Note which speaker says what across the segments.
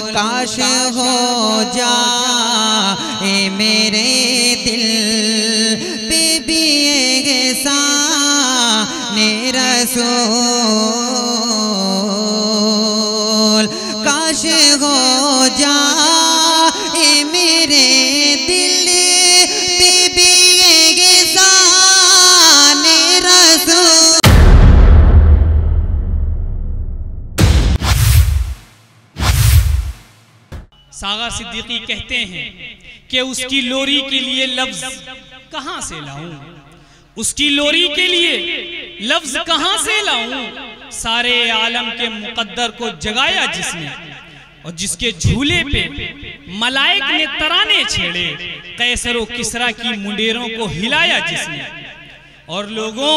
Speaker 1: کاش ہو جا اے میرے دل بی بھی احسان رسول کاش ہو جا
Speaker 2: ساغا صدیقی کہتے ہیں کہ اس کی لوری کے لیے لفظ کہاں سے لاؤں؟ اس کی لوری کے لیے لفظ کہاں سے لاؤں؟ سارے عالم کے مقدر کو جگایا جس نے، اور جس کے جھولے پہ ملائک نے ترانے چھیڑے، قیصر و کسرا کی منڈیروں کو ہلایا جس نے۔ اور لوگوں،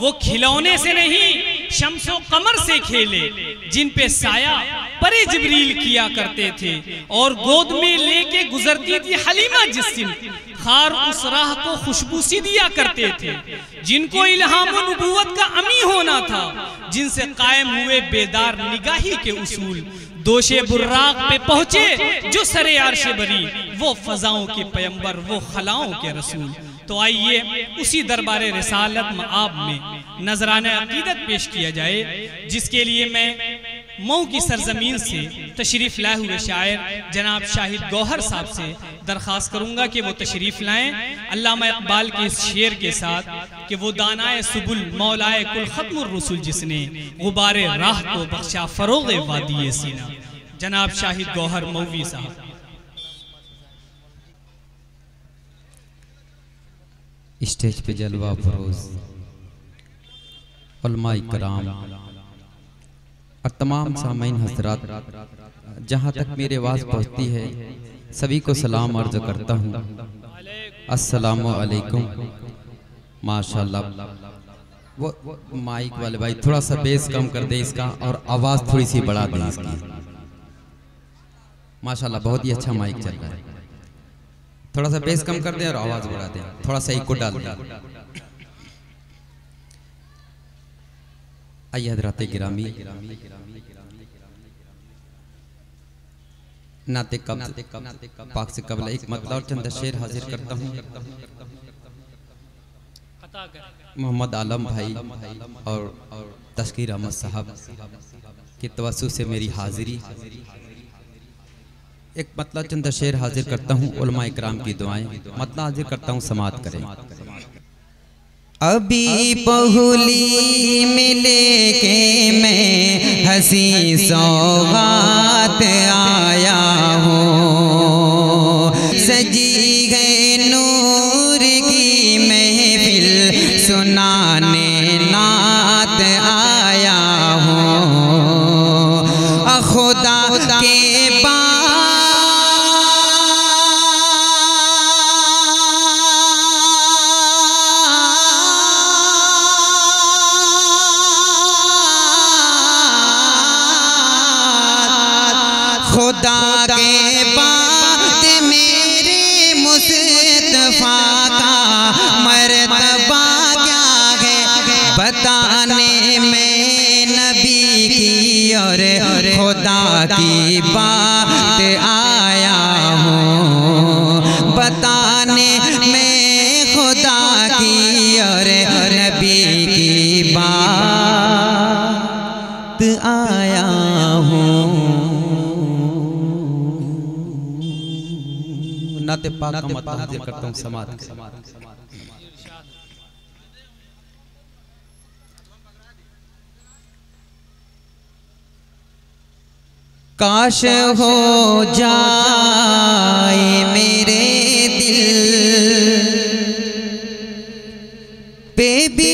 Speaker 2: وہ کھلونے سے نہیں، شمس و قمر سے کھیلے، جن پہ سایہ پرے جبریل کیا کرتے تھے اور گود میں لے کے گزرتی تھی حلیمہ جس دن خار اس راہ کو خوشبو سی دیا کرتے تھے۔ جن کو الہام و نبوت کا امی ہونا تھا، جن سے قائم ہوئے بیدار نگاہی کے اصول۔ دوش براق پہ پہنچے جو سر عرش بری، وہ فضاؤں کے پیمبر، وہ خلاؤں کے رسول۔ تو آئیے اسی دربار رسالت معاب میں نظرانہ عقیدت پیش کیا جائے، جس کے لیے میں مئو کی سرزمین سے تشریف لائے ہوئے شاعر جناب شاہد گوہر صاحب سے درخواست کروں گا کہ وہ تشریف لائیں۔ علامہ اقبال کے اس شعر کے ساتھ کہ وہ دانائے سبل مولائے کل ختم الرسول جس نے غبار راہ کو بخشا فروغ وادی سینہ جناب شاہد گوہر مووی صاحب۔
Speaker 1: اسٹیج پہ جلوہ فروز علماء کرام۔ اور تمام سامعین حضرات، جہاں تک میرے آواز پہنچتی ہے، سبھی کو سلام عرض کرتا ہوں۔ السلام علیکم۔ ماشاءاللہ، وہ مائک والے بھائی، تھوڑا سا بیس کم کر دے اس کا اور آواز تھوڑی سی بڑھا دے اس کی۔ ماشاءاللہ، بہت ہی اچھا مائک چل رہا ہے۔ تھوڑا سا بیس کم کر دیں اور آواز بڑھا دیں۔ تھوڑا سا ایک کو ڈال دیں۔ آئیے حضرات گرامی نعت قبض پاک سے قبل ایک مطلع اور چند شیر حاضر کرتا ہوں محمد عالم بھائی اور تشکیر احمد صاحب کی توسط سے میری حاضری ایک مطلع چند شیر حاضر کرتا ہوں علماء اکرام کی دعائیں مطلع حاضر کرتا ہوں سماعت کریں ابھی پہلی ملے کے میں ہنسی سوغات آیا ہوں سجی گئے نور کی محفل سنانے نعت آیا ہوں خدا کے خدا بتانے میں نبی کی اور خدا کی بات آیا ہوں۔ بتانے میں خدا کی اور نبی کی بات آیا ہوں۔ نعت پاک کا مطلب کرتا ہوں سماعت کاش ہو جائے میرے دل پہ بھی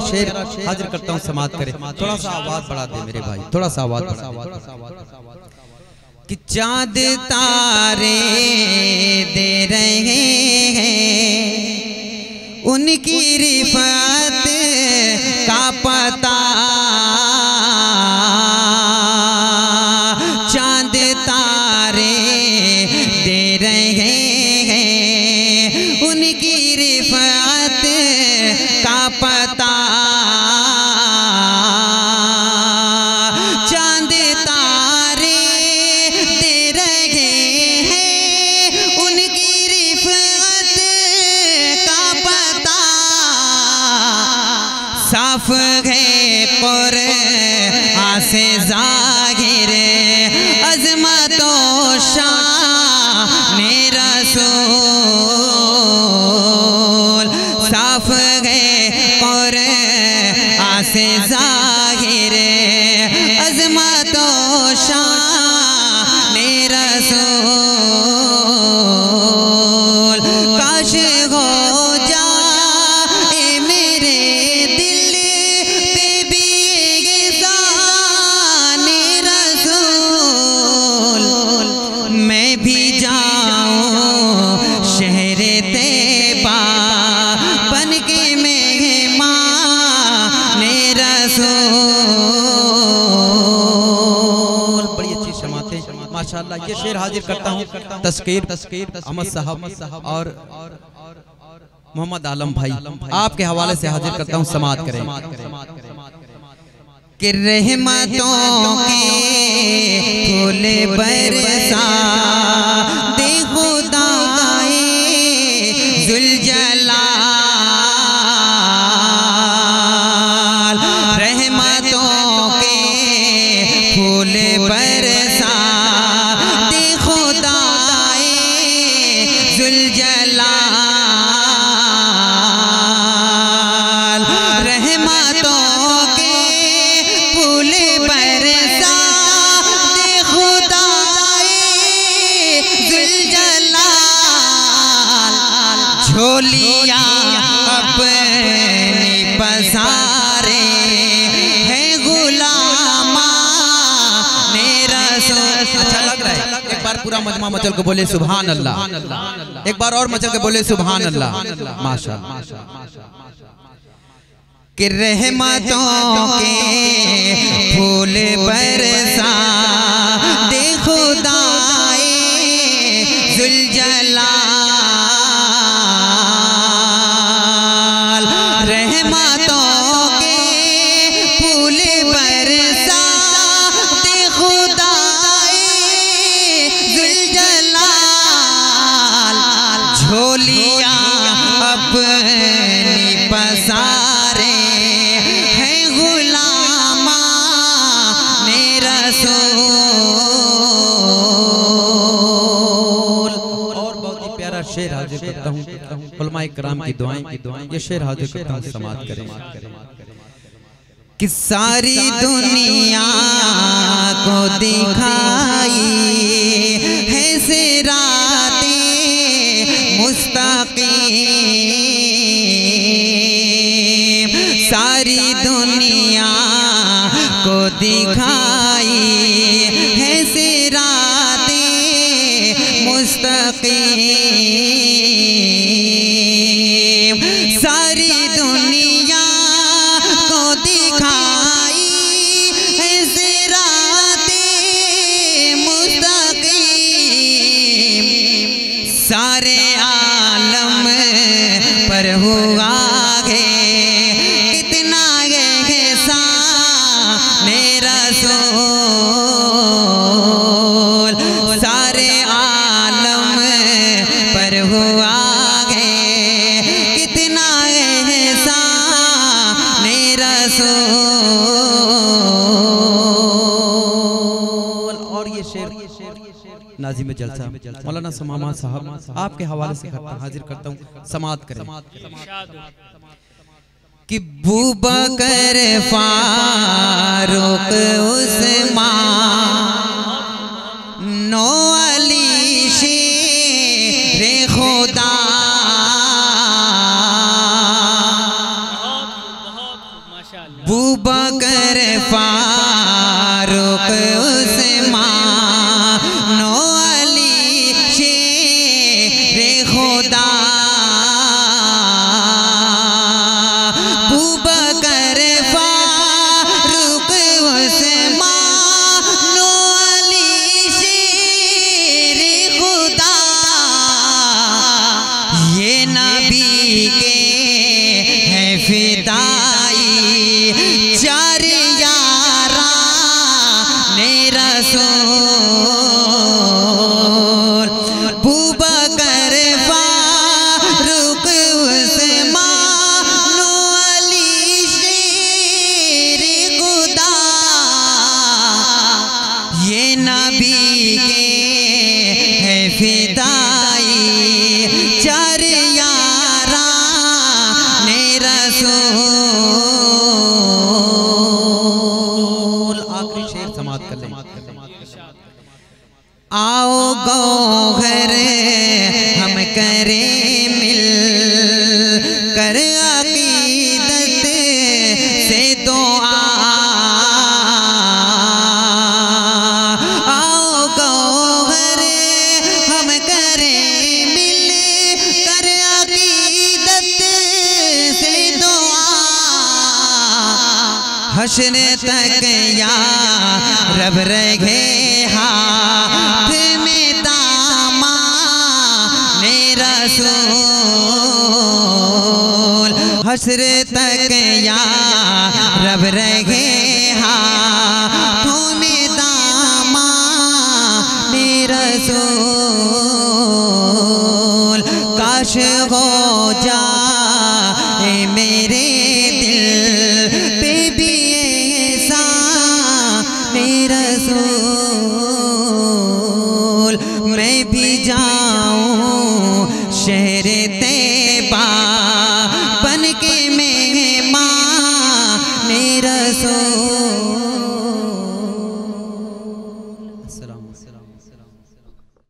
Speaker 1: پیارا شعر حاضر کرتا ہوں، سماعت کرے۔ تھوڑا سا آواز بڑھا دے میرے بھائی، تھوڑا سا آواز بڑھا دے۔ کہ چاند تارے دے رہے ہیں، ان کی رفعت کا پتہ۔ چاند تارے دے رہے ہیں، ان کی رفعت کا پتہ۔ رسول صاف گئے اور آسے ماشاءاللہ یہ شعر حاضر کرتا ہوں، تذکیر احمد صاحب اور محمد عالم بھائی، آپ کے حوالے سے حاضر کرتا ہوں، سماعت کریں۔ کہ رحمتوں کے پھول برسا پورا مجمع مچل کو بولے سبحان اللہ۔ ایک بار اور مچل کے بولے سبحان اللہ۔ ماشاءاللہ کہ رحمتوں کے پھول برسا۔ دے خدا۔ رسول۔ اور بہت ہی پیارا شعر حاضر کرتا ہوں۔ علماء کرام کی دعائیں یہ شعر حاضر کرتا ہوں سماعت کریں۔ کہ ساری دنیا کو دکھائی ہے سراتے مستقیم۔ ساری دنیا کو دکھائی ہے سراتے مستقیم۔ ساری دنیا کو دکھائی ہے سراتے مستقیم۔ سارے عالم پر ہوا شعر ناظم جلسہ۔ مولانا سماما صاحب، آپ کے حوالے سے کرتا حاضر کرتا ہوں۔ سماعت کریں۔ کہ بو بکر فاروق عثمان نو ہم کریں مل کر عقیدت سے دعا۔ آؤ گوہر، ہم کریں مل کر عقیدت سے دعا۔ حشر تک یا رب رہے حسر تک یا رب رہے ہاتھوں میں میرا رسول کاش ہو جا میرے